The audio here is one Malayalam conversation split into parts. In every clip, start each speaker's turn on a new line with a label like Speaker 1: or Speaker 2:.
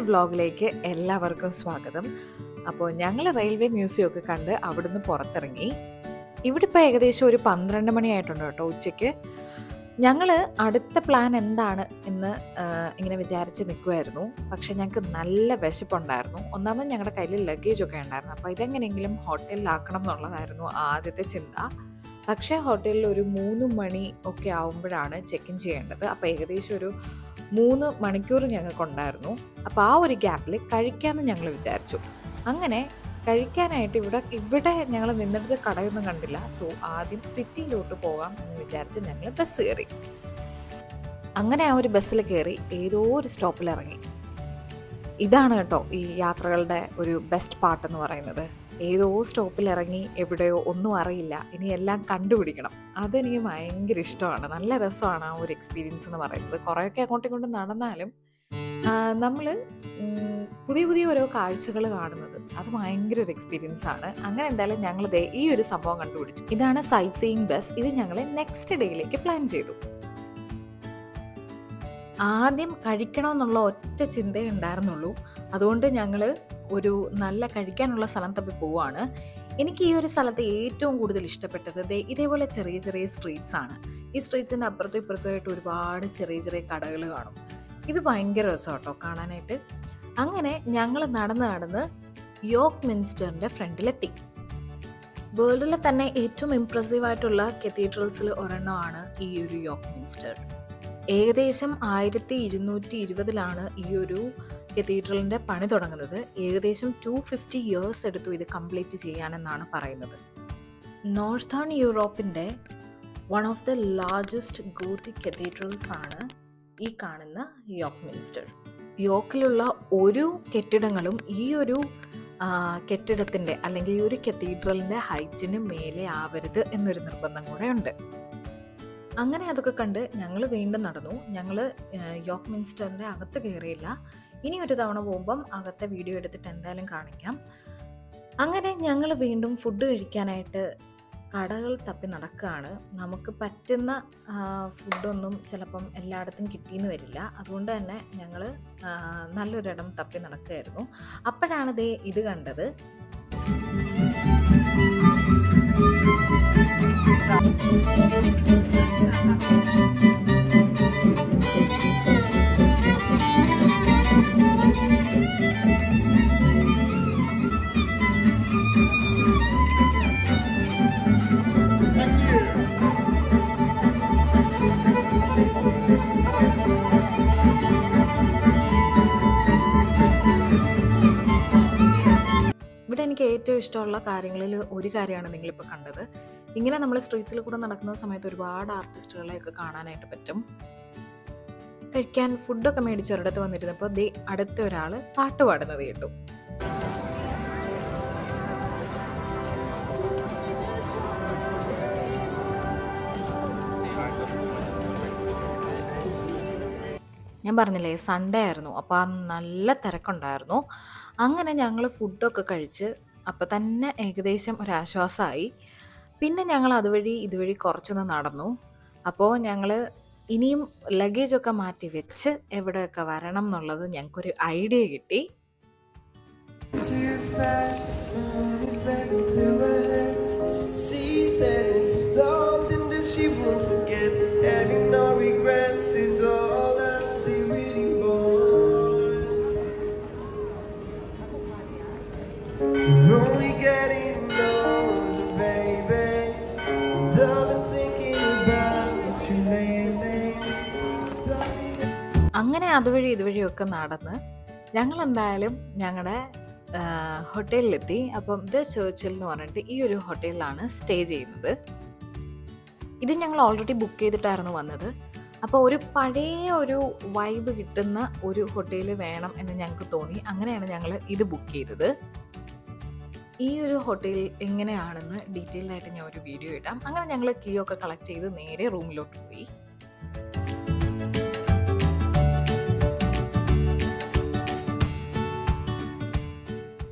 Speaker 1: പുതിയൊരു വ്ളോഗിലേക്ക് എല്ലാവർക്കും സ്വാഗതം. അപ്പോൾ ഞങ്ങൾ റെയിൽവേ മ്യൂസിയം ഒക്കെ കണ്ട് അവിടുന്ന് പുറത്തിറങ്ങി. ഇവിടെ ഇപ്പോൾ ഏകദേശം ഒരു പന്ത്രണ്ട് മണിയായിട്ടുണ്ട് കേട്ടോ ഉച്ചയ്ക്ക്. ഞങ്ങൾ അടുത്ത പ്ലാൻ എന്താണ് എന്ന് ഇങ്ങനെ വിചാരിച്ച് നിൽക്കുമായിരുന്നു പക്ഷേ ഞങ്ങൾക്ക് നല്ല വിശപ്പുണ്ടായിരുന്നു. ഒന്നാമത് ഞങ്ങളുടെ കയ്യിൽ ലഗേജൊക്കെ ഉണ്ടായിരുന്നു. അപ്പോൾ ഇതെങ്ങനെയെങ്കിലും ഹോട്ടലിലാക്കണം എന്നുള്ളതായിരുന്നു ആദ്യത്തെ ചിന്ത. പക്ഷേ ഹോട്ടലിൽ ഒരു മൂന്ന് മണി ഒക്കെ ആവുമ്പോഴാണ് ചെക്ക് ഇൻ ചെയ്യേണ്ടത്. അപ്പോൾ ഏകദേശം ഒരു മൂന്ന് മണിക്കൂർ ഞങ്ങൾക്കുണ്ടായിരുന്നു. അപ്പോൾ ആ ഒരു ഗ്യാപ്പിൽ കഴിക്കാമെന്ന് ഞങ്ങൾ വിചാരിച്ചു. അങ്ങനെ കഴിക്കാനായിട്ട് ഇവിടെ ഇവിടെ ഞങ്ങൾ നിന്നിടത്ത് കടയൊന്നും കണ്ടില്ല. സോ ആദ്യം സിറ്റിയിലോട്ട് പോകാം എന്ന് വിചാരിച്ച് ഞങ്ങൾ ബസ് കയറി. അങ്ങനെ ആ ഒരു ബസ്സിൽ കയറി ഏതോ ഒരു സ്റ്റോപ്പിൽ ഇറങ്ങി. ഇതാണ് കേട്ടോ ഈ യാത്രകളുടെ ഒരു ബെസ്റ്റ് പാർട്ട് എന്ന് പറയുന്നത്. ഏതോ സ്റ്റോപ്പിൽ ഇറങ്ങി എവിടെയോ ഒന്നും അറിയില്ല. ഇനി എല്ലാം കണ്ടുപിടിക്കണം. അതെനിക്ക് ഭയങ്കര ഇഷ്ടമാണ്. നല്ല രസമാണ് ആ ഒരു എക്സ്പീരിയൻസ് എന്ന് പറയുന്നത്. കുറേയൊക്കെ അങ്ങോട്ടും ഇങ്ങോട്ടും നടന്നാലും നമ്മൾ പുതിയ പുതിയ ഓരോ കാഴ്ചകൾ കാണുന്നത് അത് ഭയങ്കര ഒരു എക്സ്പീരിയൻസ് ആണ്. അങ്ങനെ എന്തായാലും ഞങ്ങൾ ഈ ഒരു സംഭവം കണ്ടുപിടിച്ചു. ഇതാണ് സൈറ്റ് സീയിങ് ബസ് ഇത് ഞങ്ങൾ നെക്സ്റ്റ് ഡേയിലേക്ക് പ്ലാൻ ചെയ്തു. ആദ്യം കഴിക്കണമെന്നുള്ള ഒറ്റ ചിന്തയേ ഉണ്ടായിരുന്നുള്ളൂ. അതുകൊണ്ട് ഞങ്ങൾ ഒരു നല്ല കഴിക്കാനുള്ള സ്ഥലം തപ്പി പോവാണ്. എനിക്ക് ഈ ഒരു സ്ഥലത്ത് ഏറ്റവും കൂടുതൽ ഇഷ്ടപ്പെട്ടത് ഇതേപോലെ ചെറിയ ചെറിയ സ്ട്രീറ്റ്സ് ആണ്. ഈ സ്ട്രീറ്റ്സിന്റെ അപ്പുറത്തും ഇപ്പുറത്തുമായിട്ട് ഒരുപാട് ചെറിയ ചെറിയ കടകൾ കാണും. ഇത് ഭയങ്കര രസം കേട്ടോ കാണാനായിട്ട്. അങ്ങനെ ഞങ്ങൾ നടന്ന് നടന്ന് യോക്ക് മിൻസ്റ്ററിന്റെ ഫ്രണ്ടിലെത്തി. വേൾഡിലെ തന്നെ ഏറ്റവും ഇംപ്രസീവ് ആയിട്ടുള്ള കത്തീഡ്രൽസിൽ ഒരെണ്ണമാണ് ഈ ഒരു യോക്ക് മിൻസ്റ്റർ. ഏകദേശം ആയിരത്തി ഇരുന്നൂറ്റി ഇരുപതിലാണ് ഈ ഒരു കത്തീഡ്രലിന്റെ പണി തുടങ്ങുന്നത്. ഏകദേശം ടു ഫിഫ്റ്റി ഇയേഴ്സ് എടുത്തു ഇത് കംപ്ലീറ്റ് ചെയ്യാനെന്നാണ് പറയുന്നത്. നോർത്തേൺ യൂറോപ്പിന്റെ one of the largest gothic cathedrals ആണ് ഈ കാണുന്ന യോക്ക് മിൻസ്റ്റർ യോക്കിലുള്ള ഒരു കെട്ടിടങ്ങളും ഈ ഒരു കെട്ടിടത്തിന്റെ അല്ലെങ്കിൽ ഈ ഒരു കത്തീഡ്രലിന്റെ ഹൈറ്റിന് മേലെ ആവരുത് എന്നൊരു നിർബന്ധം കൂടെ ഉണ്ട്. അങ്ങനെ അതൊക്കെ കണ്ട് ഞങ്ങൾ വീണ്ടും നടന്നു. ഞങ്ങൾ യോക്ക് മിൻസ്റ്ററിന്റെ അകത്ത് കയറിയില്ല ഇനി ഒരു തവണ പോകുമ്പം അകത്തെ വീഡിയോ എടുത്തിട്ട് എന്തായാലും കാണിക്കാം. അങ്ങനെ ഞങ്ങൾ വീണ്ടും ഫുഡ് കഴിക്കാനായിട്ട് കടകൾ തപ്പി നടക്കുകയാണ്. നമുക്ക് പറ്റുന്ന ഫുഡൊന്നും ചിലപ്പം എല്ലായിടത്തും കിട്ടിയെന്ന് വരില്ല. അതുകൊണ്ട് തന്നെ ഞങ്ങൾ നല്ലൊരിടം തപ്പി നടക്കുകയായിരുന്നു. അപ്പോഴാണ് ദേ ഇത് കണ്ടത്. ഇവിടെ എനിക്ക് ഏറ്റവും ഇഷ്ടമുള്ള കാര്യങ്ങളിൽ ഒരു കാര്യമാണ് നിങ്ങളിപ്പോൾ കണ്ടത്. ഇങ്ങനെ നമ്മൾ സ്ട്രീറ്റ്സിൽ കൂടെ നടക്കുന്ന സമയത്ത് ഒരുപാട് ആർട്ടിസ്റ്റുകളെയൊക്കെ കാണാനായിട്ട് പറ്റും. കഴിക്കാൻ ഫുഡൊക്കെ മേടിച്ച് ഒരിടത്ത് വന്നിരുന്നപ്പോൾ ദേ അടുത്ത ഒരാൾ പാട്ട് പാടുന്നത് കേട്ടു. ഞാൻ പറഞ്ഞില്ലേ സൺഡേ ആയിരുന്നു. അപ്പോൾ നല്ല തിരക്കുണ്ടായിരുന്നു. അങ്ങനെ ഞങ്ങൾ ഫുഡൊക്കെ കഴിച്ച് അപ്പോൾ തന്നെ ഏകദേശം ഒരാശ്വാസമായി. പിന്നെ ഞങ്ങൾ അതുവഴി ഇതുവഴി കുറച്ചൊന്ന് നടന്നു. അപ്പോൾ ഞങ്ങൾ ഇനിയും ലഗേജൊക്കെ മാറ്റി വെച്ച് എവിടെയൊക്കെ വരണം എന്നുള്ളത് ഞങ്ങൾക്കൊരു ഐഡിയ കിട്ടി.
Speaker 2: Only getting
Speaker 1: it's അതുവഴി ഇതുവഴിയൊക്കെ നടന്ന് ഞങ്ങളെന്തായാലും ഞങ്ങളുടെ ഹോട്ടലിലെത്തി. അപ്പം ദ ചേർച്ചിൽ എന്ന് പറഞ്ഞിട്ട് ഈ ഒരു ഹോട്ടലിലാണ് സ്റ്റേ ചെയ്യുന്നത്. ഇത് ഞങ്ങൾ ഓൾറെഡി ബുക്ക് ചെയ്തിട്ടായിരുന്നു വന്നത്. അപ്പോൾ ഒരു പഴയ ഒരു വൈബ് കിട്ടുന്ന ഒരു ഹോട്ടൽ വേണം എന്ന് ഞങ്ങൾക്ക് തോന്നി. അങ്ങനെയാണ് ഞങ്ങൾ ഇത് ബുക്ക് ചെയ്തത്. ഈ ഒരു ഹോട്ടൽ എങ്ങനെയാണെന്ന് ഡീറ്റെയിൽഡായിട്ട് ഞാൻ ഒരു വീഡിയോ ഇടാം. അങ്ങനെ ഞങ്ങൾ കീ ഒക്കെ കളക്ട് ചെയ്ത് നേരെ റൂമിലോട്ട് പോയി.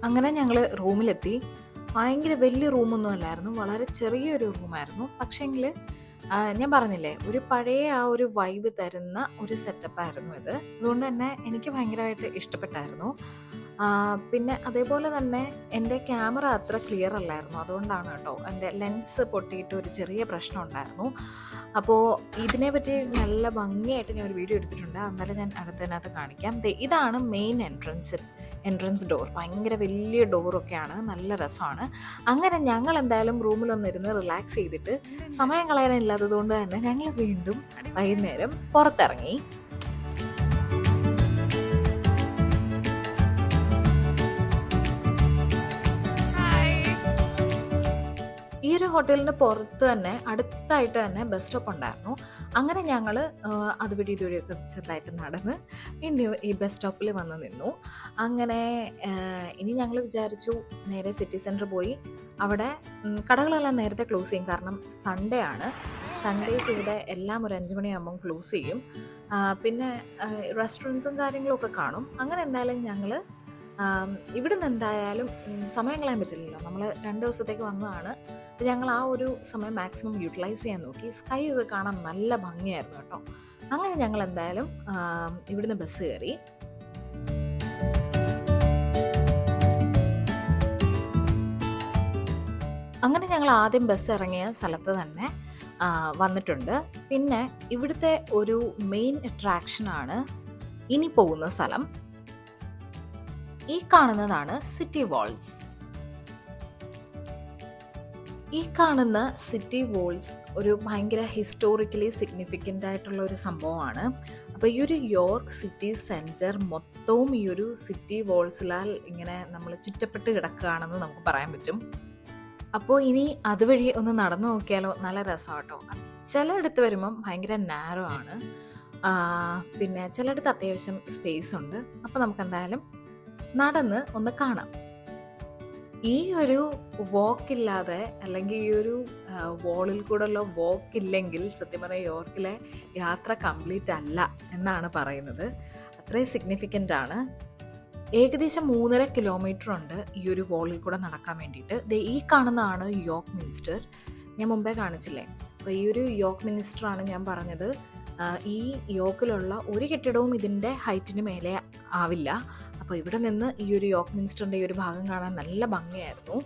Speaker 1: അങ്ങനെ ഞങ്ങൾ റൂമിലെത്തി. ഭയങ്കര വലിയ റൂമൊന്നും അല്ലായിരുന്നു. വളരെ ചെറിയൊരു റൂമായിരുന്നു. പക്ഷേങ്കിൽ ഞാൻ പറഞ്ഞില്ലേ ഒരു പഴയ ആ ഒരു വൈബ് തരുന്ന ഒരു സെറ്റപ്പായിരുന്നു ഇത്. അതുകൊണ്ട് തന്നെ എനിക്ക് ഭയങ്കരമായിട്ട് ഇഷ്ടപ്പെട്ടായിരുന്നു. പിന്നെ അതേപോലെ തന്നെ എന്റെ ക്യാമറ അത്ര ക്ലിയർ അല്ലായിരുന്നു. അതുകൊണ്ടാണ് കേട്ടോ എന്റെ ലെൻസ് പൊട്ടിയിട്ട് ഒരു ചെറിയ പ്രശ്നം ഉണ്ടായിരുന്നു. അപ്പോൾ ഇതിനെപ്പറ്റി നല്ല ഭംഗിയായിട്ട് ഞാൻ ഒരു വീഡിയോ എടുത്തിട്ടുണ്ട്. അന്നേരം ഞാൻ അടുത്തതിനകത്ത് കാണിക്കാം. ഇതാണ് മെയിൻ എൻട്രൻസ്. എൻട്രൻസ് ഡോർ ഭയങ്കര വലിയ ഡോറൊക്കെയാണ് നല്ല രസമാണ്. അങ്ങനെ ഞങ്ങൾ എന്തായാലും റൂമിലൊന്നിരുന്ന് റിലാക്സ് ചെയ്തിട്ട് സമയം കളയാനില്ലാത്തത് കൊണ്ട് തന്നെ ഞങ്ങൾ വീണ്ടും വൈകുന്നേരം പുറത്തിറങ്ങി. ഹോട്ടലിന് പുറത്ത് തന്നെ അടുത്തായിട്ട് തന്നെ ബസ് സ്റ്റോപ്പ് ഉണ്ടായിരുന്നു. അങ്ങനെ ഞങ്ങൾ അതുവഴി ഇതുവഴിയൊക്കെ ചെറുതായിട്ട് നടന്ന് വീണ്ടും ഈ ബസ് സ്റ്റോപ്പിൽ വന്ന് നിന്നു. അങ്ങനെ ഇനി ഞങ്ങൾ വിചാരിച്ചു നേരെ സിറ്റി സെന്റർ പോയി. അവിടെ കടകളെല്ലാം നേരത്തെ ക്ലോസ് ചെയ്യും. കാരണം സൺഡേ ആണ്. സൺഡേസ് ഇവിടെ എല്ലാം ഒരു അഞ്ച് മണിയാകുമ്പം ക്ലോസ് ചെയ്യും. പിന്നെ റെസ്റ്റോറന്റ്സും കാര്യങ്ങളൊക്കെ കാണും. അങ്ങനെ എന്തായാലും ഞങ്ങൾ ഇവിടുന്ന് എന്തായാലും സമയം കളയാൻ പറ്റില്ലല്ലോ. നമ്മൾ രണ്ട് ദിവസത്തേക്ക് വന്നതാണ്. അപ്പോൾ ഞങ്ങൾ ആ ഒരു സമയം മാക്സിമം യൂട്ടിലൈസ് ചെയ്യാൻ നോക്കി. സ്കൈ ഒക്കെ കാണാൻ നല്ല ഭംഗിയായിരുന്നു കേട്ടോ. അങ്ങനെ ഞങ്ങൾ എന്തായാലും ഇവിടുന്ന് ബസ് കയറി. അങ്ങനെ ഞങ്ങൾ ആദ്യം ബസ് ഇറങ്ങിയ സ്ഥലത്ത് തന്നെ വന്നിട്ടുണ്ട്. പിന്നെ ഇവിടുത്തെ ഒരു മെയിൻ അട്രാക്ഷനാണ് ഇനി പോകുന്ന സ്ഥലം. ഈ കാണുന്നതാണ് സിറ്റി വാൾസ് ഈ കാണുന്ന സിറ്റി വോൾസ് ഒരു ഭയങ്കര ഹിസ്റ്റോറിക്കലി സിഗ്നിഫിക്കന്റ് ആയിട്ടുള്ള ഒരു സംഭവമാണ്. അപ്പോൾ ഈ ഒരു യോർക്ക് സിറ്റി സെന്റർ മൊത്തവും ഈ ഒരു സിറ്റി വോൾസിലാൽ ഇങ്ങനെ നമ്മൾ ചുറ്റപ്പെട്ട് കിടക്കുകയാണെന്ന് നമുക്ക് പറയാൻ പറ്റും. അപ്പോൾ ഇനി അതുവഴി ഒന്ന് നടന്നു നോക്കിയാലോ? നല്ല രസമാട്ടോ. ചില ചിലയിടത്ത് വരുമ്പം ഭയങ്കര നാരോ ആണ്. പിന്നെ ചിലയിടത്ത് അത്യാവശ്യം സ്പേസ് ഉണ്ട്. അപ്പോൾ നമുക്ക് എന്തായാലും നടന്ന് ഒന്ന് കാണാം. ഈ ഒരു വോക്ക് ഇല്ലാതെ അല്ലെങ്കിൽ ഈ ഒരു വോളിൽ കൂടെയുള്ള വോക്ക് ഇല്ലെങ്കിൽ സത്യം പറഞ്ഞാൽ യോർക്കിലെ യാത്ര കംപ്ലീറ്റ് അല്ല എന്നാണ് പറയുന്നത്. അത്രയും സിഗ്നിഫിക്കന്റ് ആണ്. ഏകദേശം മൂന്നര കിലോമീറ്റർ ഉണ്ട് ഈ ഒരു വോളിൽ കൂടെ നടക്കാൻ വേണ്ടിയിട്ട്. ഈ കാണുന്നതാണ് യോക്ക് മിനിസ്റ്റർ ഞാൻ മുമ്പേ കാണിച്ചില്ലേ? അപ്പോൾ ഈ ഒരു യോക്ക് മിനിസ്റ്ററാണ് ഞാൻ പറഞ്ഞത്. ഈ യോക്കിലുള്ള ഒരു കെട്ടിടവും ഇതിന്റെ ഹൈറ്റിന് മേലെ ആവില്ല. അപ്പോൾ ഇവിടെ നിന്ന് ഈ ഒരു യോക്ക് മിനിസ്റ്ററിന്റെ ഈ ഒരു ഭാഗം കാണാൻ നല്ല ഭംഗിയായിരുന്നു.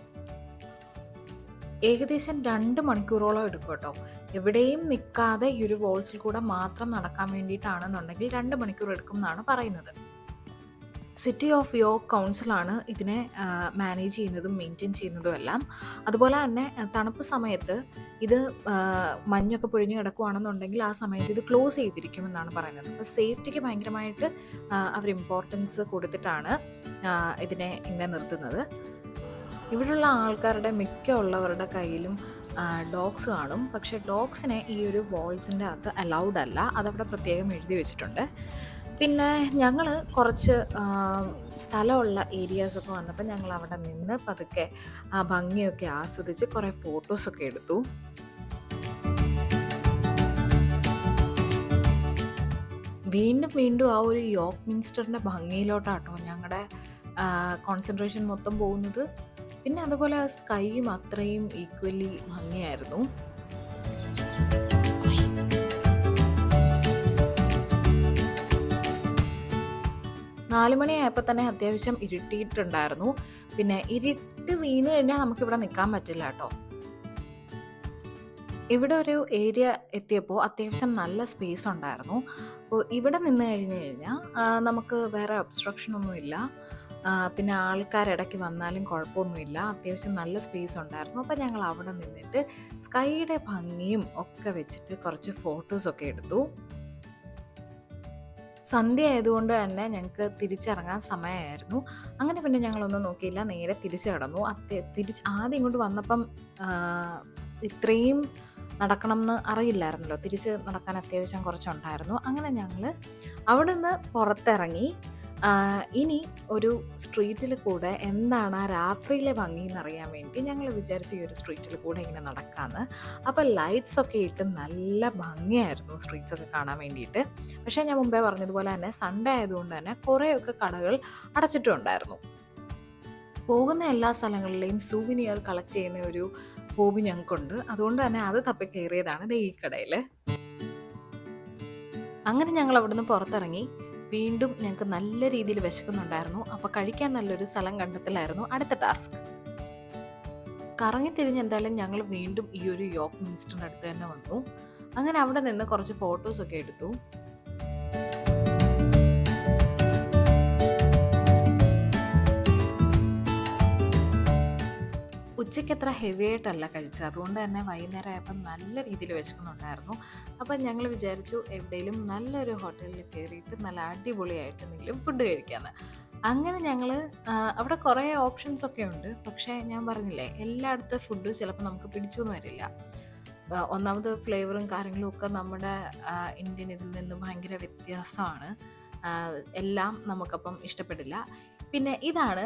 Speaker 1: ഏകദേശം രണ്ട് മണിക്കൂറോളം എടുക്കും കേട്ടോ. എവിടെയും നിൽക്കാതെ ഈ ഒരു വോൾസിൽ കൂടെ മാത്രം നടക്കാൻ വേണ്ടിയിട്ടാണെന്നുണ്ടെങ്കിൽ രണ്ട് മണിക്കൂർ എടുക്കും എന്നാണ് പറയുന്നത്. സിറ്റി ഓഫ് യോർക്ക് കൗൺസിലാണ് ഇതിനെ മാനേജ് ചെയ്യുന്നതും മെയിന്റെയിൻ ചെയ്യുന്നതും എല്ലാം. അതുപോലെ തന്നെ തണുപ്പ് സമയത്ത് ഇത് മഞ്ഞൊക്കെ പൊഴിഞ്ഞ് കിടക്കുകയാണെന്നുണ്ടെങ്കിൽ ആ സമയത്ത് ഇത് ക്ലോസ് ചെയ്തിരിക്കുമെന്നാണ് പറയുന്നത്. അപ്പോൾ സേഫ്റ്റിക്ക് ഭയങ്കരമായിട്ട് അവർ ഇമ്പോർട്ടൻസ് കൊടുത്തിട്ടാണ് ഇതിനെ ഇങ്ങനെ നിർത്തുന്നത്. ഇവിടെയുള്ള ആൾക്കാരുടെ മിക്ക ഉള്ളവരുടെ കയ്യിലും ഡോഗ്സ് കാണും. പക്ഷേ ഡോഗ്സിനെ ഈ ഒരു വോൾസിന്റെ അകത്ത് അലൗഡ് അല്ല. അതവിടെ പ്രത്യേകം എഴുതി വെച്ചിട്ടുണ്ട്. പിന്നെ ഞങ്ങൾ കുറച്ച് സ്ഥലമുള്ള ഏരിയാസൊക്കെ വന്നപ്പോൾ ഞങ്ങൾ അവിടെ നിന്ന് പതുക്കെ ആ ഭംഗിയൊക്കെ ആസ്വദിച്ച് കുറേ ഫോട്ടോസൊക്കെ എടുത്തു. വീണ്ടും വീണ്ടും ആ ഒരു യോക്ക് മിൻസ്റ്ററിന്റെ ഭംഗിയിലോട്ടാട്ടോ ഞങ്ങളുടെ കോൺസെൻട്രേഷൻ മൊത്തം പോകുന്നത്. പിന്നെ അതുപോലെ ആ സ്കൈയും അത്രയും ഈക്വലി ഭംഗിയായിരുന്നു. നാല് മണിയായപ്പോൾ തന്നെ അത്യാവശ്യം ഇരുട്ടിയിട്ടുണ്ടായിരുന്നു. പിന്നെ ഇരുട്ട് വീണ് കഴിഞ്ഞാൽ നമുക്കിവിടെ നിൽക്കാൻ പറ്റില്ല കേട്ടോ. ഇവിടെ ഒരു ഏരിയ എത്തിയപ്പോൾ അത്യാവശ്യം നല്ല സ്പേസ് ഉണ്ടായിരുന്നു. അപ്പോൾ ഇവിടെ നിന്ന് കഴിഞ്ഞ് കഴിഞ്ഞാൽ നമുക്ക് വേറെ ഒബ്സ്ട്രക്ഷൻ ഒന്നുമില്ല പിന്നെ ആൾക്കാരിടയ്ക്ക് വന്നാലും കുഴപ്പമൊന്നുമില്ല. അത്യാവശ്യം നല്ല സ്പേസ് ഉണ്ടായിരുന്നു. അപ്പോൾ ഞങ്ങൾ അവിടെ നിന്നിട്ട് സ്കൈയുടെ ഭംഗിയും ഒക്കെ വെച്ചിട്ട് കുറച്ച് ഫോട്ടോസൊക്കെ എടുത്തു. സന്ധ്യ ആയതുകൊണ്ട് തന്നെ ഞങ്ങൾക്ക് തിരിച്ചിറങ്ങാൻ സമയമായിരുന്നു അങ്ങനെ പിന്നെ ഞങ്ങളൊന്നും നോക്കിയില്ല. നേരെ തിരിച്ചു കിടന്നു. അത്യ തിരിച്ച് ആദ്യം ഇങ്ങോട്ട് വന്നപ്പം ഇത്രയും നടക്കണം എന്ന് അറിയില്ലായിരുന്നല്ലോ. തിരിച്ച് നടക്കാൻ അത്യാവശ്യം കുറച്ചുണ്ടായിരുന്നു. അങ്ങനെ ഞങ്ങൾ അവിടെ നിന്ന് പുറത്തിറങ്ങി ഇനി ഒരു സ്ട്രീറ്റിൽ കൂടെ എന്താണ് ആ രാത്രിയിലെ ഭംഗി എന്നറിയാൻ വേണ്ടി ഞങ്ങൾ വിചാരിച്ചു ഈ ഒരു സ്ട്രീറ്റിൽ കൂടെ ഇങ്ങനെ നടക്കാമെന്ന് അപ്പോൾ ലൈറ്റ്സ് ഒക്കെ ഇട്ട് നല്ല ഭംഗിയായിരുന്നു സ്ട്രീറ്റ്സ് ഒക്കെ കാണാൻ വേണ്ടിയിട്ട്. പക്ഷേ ഞാൻ മുമ്പേ പറഞ്ഞതുപോലെ തന്നെ സൺഡേ ആയതുകൊണ്ട് തന്നെ കുറേയൊക്കെ കടകൾ അടച്ചിട്ടുണ്ടായിരുന്നു. പോകുന്ന എല്ലാ സ്ഥലങ്ങളിലെയും സൂവിനിയർ കളക്ട് ചെയ്യുന്ന ഒരു ഹോബി ഞങ്ങൾക്കുണ്ട് അതുകൊണ്ട് തന്നെ അത് തപ്പി കയറിയതാണ് ഈ കടയിൽ അങ്ങനെ ഞങ്ങൾ അവിടുന്ന് പുറത്തിറങ്ങി. വീണ്ടും ഞങ്ങൾക്ക് നല്ല രീതിയിൽ വിശക്കുന്നുണ്ടായിരുന്നു. അപ്പോൾ കഴിക്കാൻ നല്ലൊരു സ്ഥലം കണ്ടെത്തലായിരുന്നു അടുത്ത ടാസ്ക്. കറങ്ങി തിരിഞ്ഞ് എന്തായാലും ഞങ്ങൾ വീണ്ടും ഈ ഒരു യോക്ക് മിനിസ്റ്ററിന്റെ അടുത്ത് തന്നെ വന്നു. അങ്ങനെ അവിടെ നിന്ന് കുറച്ച് ഫോട്ടോസൊക്കെ എടുത്തു. ഉച്ചയ്ക്ക് അത്ര ഹെവി ആയിട്ടല്ല കഴിച്ചത്. അതുകൊണ്ട് തന്നെ വൈകുന്നേരം ആയപ്പോൾ നല്ല രീതിയിൽ വിശക്കുന്നുണ്ടായിരുന്നു. അപ്പം ഞങ്ങൾ വിചാരിച്ചു എവിടെയെങ്കിലും നല്ലൊരു ഹോട്ടലിൽ കയറിയിട്ട് നല്ല അടിപൊളിയായിട്ട് എന്തെങ്കിലും ഫുഡ് കഴിക്കാമെന്ന് അങ്ങനെ ഞങ്ങൾ അവിടെ കുറേ ഓപ്ഷൻസ് ഒക്കെ ഉണ്ട്. പക്ഷേ ഞാൻ പറഞ്ഞില്ലേ എല്ലായിടത്തെ ഫുഡ് ചിലപ്പോൾ നമുക്ക് പിടിച്ചൊന്നും വരില്ല. ഒന്നാമത് ഫ്ലേവറും കാര്യങ്ങളും ഒക്കെ നമ്മുടെ ഇന്ത്യൻ ഇതിൽ നിന്ന് ഭയങ്കര വ്യത്യാസമാണ്. എല്ലാം നമുക്കപ്പം ഇഷ്ടപ്പെടില്ല. പിന്നെ ഇതാണ്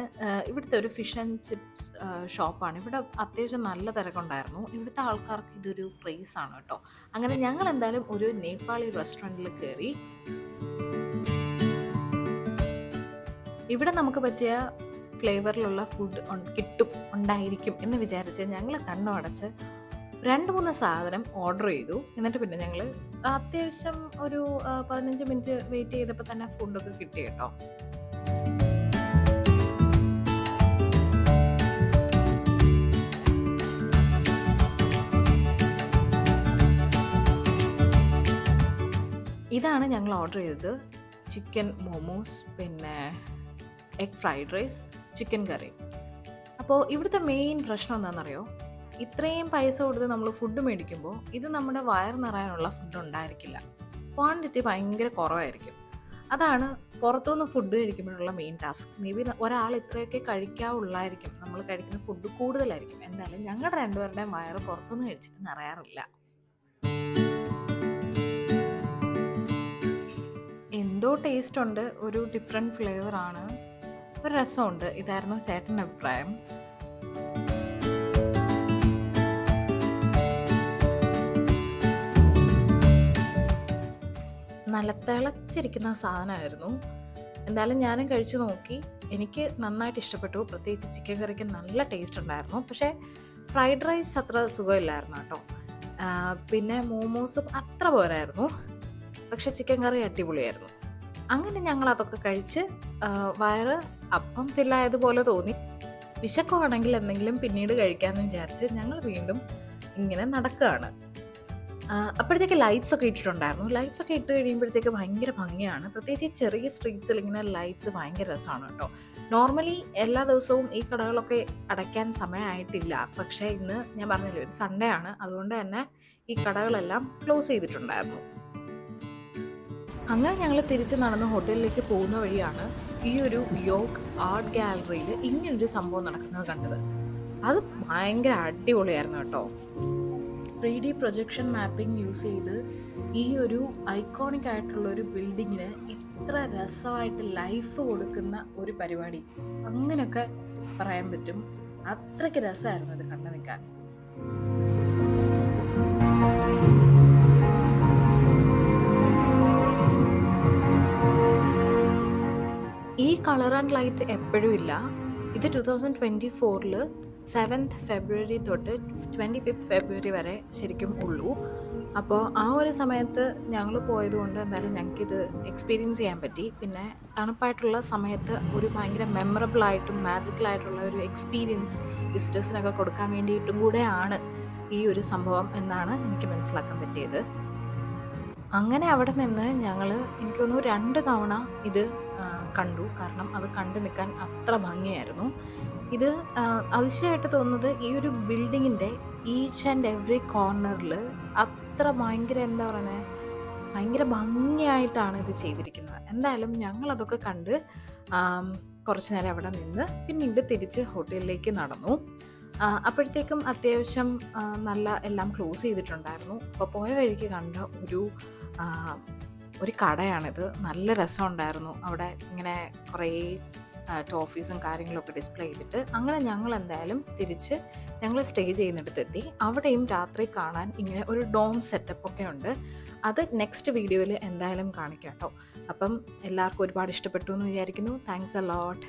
Speaker 1: ഇവിടുത്തെ ഒരു ഫിഷ് ആൻഡ് ചിപ്സ് ഷോപ്പാണ് ഇവിടെ അത്യാവശ്യം നല്ല തിരക്കുണ്ടായിരുന്നു. ഇവിടുത്തെ ആൾക്കാർക്ക് ഇതൊരു ക്രേസ് ആണ് കേട്ടോ. അങ്ങനെ ഞങ്ങൾ എന്തായാലും ഒരു നേപ്പാളി റെസ്റ്റോറന്റിൽ കയറി ഇവിടെ നമുക്ക് പറ്റിയ ഫ്ലേവറിലുള്ള ഫുഡ് കിട്ടും ഉണ്ടായിരിക്കും എന്ന് വിചാരിച്ച് ഞങ്ങൾ കണ്ണടച്ച് രണ്ട് മൂന്ന് സാധനം ഓർഡർ ചെയ്തു. എന്നിട്ട് പിന്നെ ഞങ്ങൾ അത്യാവശ്യം ഒരു പതിനഞ്ച് മിനിറ്റ് വെയിറ്റ് ചെയ്തപ്പോൾ തന്നെ ഫുഡൊക്കെ കിട്ടി കേട്ടോ. ഇതാണ് ഞങ്ങൾ ഓർഡർ ചെയ്തത്. ചിക്കൻ മോമോസ് പിന്നെ egg fried rice chicken curry അപ്പോൾ ഇവിടുത്തെ മെയിൻ പ്രശ്നം എന്താണെന്നറിയോ? ഇത്രയും പൈസ കൊടുത്ത് നമ്മൾ ഫുഡ് മേടിക്കുമ്പോൾ ഇത് നമ്മുടെ വയർ നിറയാനുള്ള ഫുഡ് ഉണ്ടായിരിക്കില്ല. ക്വാണ്ടിറ്റി ഭയങ്കര കുറവായിരിക്കും. അതാണ് പുറത്തുനിന്ന് ഫുഡ് കഴിക്കുമ്പോഴുള്ള മെയിൻ ടാസ്ക് മേ ബി ഒരാൾ ഇത്രയൊക്കെ കഴിക്കാവുള്ളായിരിക്കും. നമ്മൾ കഴിക്കുന്ന ഫുഡ് കൂടുതലായിരിക്കും. എന്തായാലും ഞങ്ങളുടെ രണ്ടുപേരുടെയും വയറ് പുറത്തുനിന്ന് കഴിച്ചിട്ട് നിറയാറില്ല. എന്തോ ടേസ്റ്റ് ഉണ്ട് ഒരു ഡിഫറെന്റ് ഫ്ലേവർ ആണ്. ഒരു രസമുണ്ട്. ഇതായിരുന്നു ചേട്ടന്റെ അഭിപ്രായം. നല്ല തിളച്ചിരിക്കുന്ന സാധനമായിരുന്നു. എന്തായാലും ഞാനും കഴിച്ചു നോക്കി. എനിക്ക് നന്നായിട്ട് ഇഷ്ടപ്പെട്ടു. പ്രത്യേകിച്ച് ചിക്കൻ കറിക്ക് നല്ല ടേസ്റ്റ് ഉണ്ടായിരുന്നു. പക്ഷേ ഫ്രൈഡ് റൈസ് അത്ര സുഖമില്ലായിരുന്നു കേട്ടോ. പിന്നെ മോമോസും അത്ര പോരായിരുന്നു. പക്ഷെ ചിക്കൻ കറി അടിപൊളിയായിരുന്നു. അങ്ങനെ ഞങ്ങൾ അതൊക്കെ കഴിച്ച് വയറ് അപ്പം ഫില്ലായതുപോലെ തോന്നി. വിശക്കുവാണെങ്കിൽ എന്തെങ്കിലും പിന്നീട് കഴിക്കാമെന്ന് വിചാരിച്ച് ഞങ്ങൾ വീണ്ടും ഇങ്ങനെ നടക്കുകയാണ്. അപ്പോഴത്തേക്ക് ലൈറ്റ്സ് ഒക്കെ ഇട്ടിട്ടുണ്ടായിരുന്നു. ലൈറ്റ്സ് ഒക്കെ ഇട്ട് കഴിയുമ്പോഴത്തേക്ക് ഭയങ്കര ഭംഗിയാണ്. പ്രത്യേകിച്ച് ഈ ചെറിയ സ്ട്രീറ്റ്സിൽ ഇങ്ങനെ ലൈറ്റ്സ് ഭയങ്കര രസമാണ് കേട്ടോ. നോർമലി എല്ലാ ദിവസവും ഈ കടകളൊക്കെ അടയ്ക്കാൻ സമയമായിട്ടില്ല. പക്ഷേ ഇന്ന് ഞാൻ പറഞ്ഞില്ലേ ഒരു സൺഡേ ആണ്. അതുകൊണ്ട് തന്നെ ഈ കടകളെല്ലാം ക്ലോസ് ചെയ്തിട്ടുണ്ടായിരുന്നു. അങ്ങനെ ഞങ്ങൾ തിരിച്ച് നടന്ന് ഹോട്ടലിലേക്ക് പോകുന്ന വഴിയാണ് ഈ ഒരു യോഗ് ആർട്ട് ഗാലറിയിൽ ഇങ്ങനൊരു സംഭവം നടക്കുന്നത് കണ്ടത്. അത് ഭയങ്കര അടിപൊളിയായിരുന്നു കേട്ടോ. Three D projection mapping use ചെയ്ത് ഈ ഒരു ഐക്കോണിക് ആയിട്ടുള്ള ഒരു ബിൽഡിങ്ങിന് ഇത്ര രസമായിട്ട് ലൈഫ് കൊടുക്കുന്ന ഒരു പരിപാടി. അങ്ങനെയൊക്കെ പറയാൻ പറ്റും. അത്രയ്ക്ക് രസമായിരുന്നു അത് കണ്ടു നിൽക്കാൻ. കളർ ആൻഡ് ലൈറ്റ് എപ്പോഴും ഇല്ല. ഇത് ടു തൗസൻഡ് ട്വന്റി ഫോറിൽ സെവൻത്ത് ഫെബ്രുവരി തൊട്ട് ട്വന്റി ഫിഫ്ത്ത് ഫെബ്രുവരി വരെ ശരിക്കും ഉള്ളൂ. അപ്പോൾ ആ ഒരു സമയത്ത് ഞങ്ങൾ പോയതുകൊണ്ട് എന്തായാലും ഞങ്ങൾക്കിത് എക്സ്പീരിയൻസ് ചെയ്യാൻ പറ്റി. പിന്നെ തണുപ്പായിട്ടുള്ള സമയത്ത് ഒരു ഭയങ്കര മെമ്മറബിളായിട്ടും മാജിക്കലായിട്ടുള്ള ഒരു എക്സ്പീരിയൻസ് വിസിറ്റേഴ്സിനൊക്കെ കൊടുക്കാൻ വേണ്ടിയിട്ടും കൂടെയാണ് ഈ ഒരു സംഭവം എന്നാണ് എനിക്ക് മനസ്സിലാക്കാൻ പറ്റിയത്. അങ്ങനെ അവിടെ നിന്ന് ഞങ്ങൾ എനിക്കൊന്നു രണ്ട് തവണ ഇത് കണ്ടു. കാരണം അത് കണ്ടു നിൽക്കാൻ അത്ര ഭംഗിയായിരുന്നു. ഇത് അതിശയമായിട്ട് തോന്നുന്നത് ഈ ഒരു ബിൽഡിങ്ങിന്റെ ഈച്ച് ആൻഡ് എവറി കോർണറിൽ അത്ര ഭയങ്കര എന്താ പറയുന്നത് ഭയങ്കര ഭംഗിയായിട്ടാണ് ഇത് ചെയ്തിരിക്കുന്നത്. എന്തായാലും ഞങ്ങളതൊക്കെ കണ്ട് കുറച്ച് നേരം അവിടെ നിന്ന് പിന്നീട് തിരിച്ച് ഹോട്ടലിലേക്ക് നടന്നു. അപ്പോഴത്തേക്കും അത്യാവശ്യം നല്ല എല്ലാം ക്ലോസ് ചെയ്തിട്ടുണ്ടായിരുന്നു. അപ്പോൾ പോയ വഴിക്ക് കണ്ട ഒരു ഒരു കടയാണിത്. നല്ല രസമുണ്ടായിരുന്നു. അവിടെ ഇങ്ങനെ കുറേ ടോഫീസും കാര്യങ്ങളൊക്കെ ഡിസ്പ്ലേ ചെയ്തിട്ട് അങ്ങനെ ഞങ്ങൾ എന്തായാലും തിരിച്ച് ഞങ്ങൾ സ്റ്റേ ചെയ്യുന്നിടത്തെത്തി. അവിടെയും രാത്രി കാണാൻ ഇങ്ങനെ ഒരു ഡോം സെറ്റപ്പ് ഒക്കെ ഉണ്ട്. അത് നെക്സ്റ്റ് വീഡിയോയിൽ എന്തായാലും കാണിക്കാം കേട്ടോ അപ്പം എല്ലാവർക്കും ഒരുപാട് ഇഷ്ടപ്പെട്ടു എന്ന് വിചാരിക്കുന്നു. താങ്ക്സ് അ ലോട്ട്